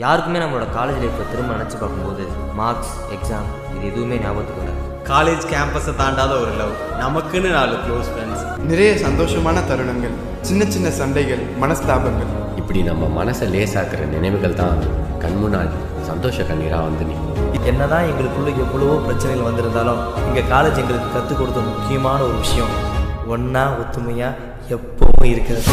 யாருக்குமே நம்மளோட காலேஜ் லைஃப்பை திரும்ப நினச்சி பார்க்கும்போது மார்க்ஸ் எக்ஸாம் இது எதுவுமே ஞாபகத்துக்கு வராது. காலேஜ் கேம்பஸை தாண்டாத ஒரு லவ் நமக்குன்னு நாலு க்ளோஸ் ஃப்ரெண்ட்ஸ் நிறைய சந்தோஷமான தருணங்கள் சின்ன சின்ன சண்டைகள் மனஸ்தாபங்கள். இப்படி நம்ம மனசை லேசாக்குற நினைவுகள் தான் கண்முன்னாடி சந்தோஷ கண்ணீராக வந்து நிற்கும். என்னதான் எங்களுக்குள்ள எவ்வளவோ பிரச்சனைகள் வந்திருந்தாலும் இங்கே காலேஜ் எங்களுக்கு கற்றுக் கொடுத்த முக்கியமான ஒரு விஷயம் ஒன்றா ஒத்துமையாக எப்பவும் இருக்கிறது.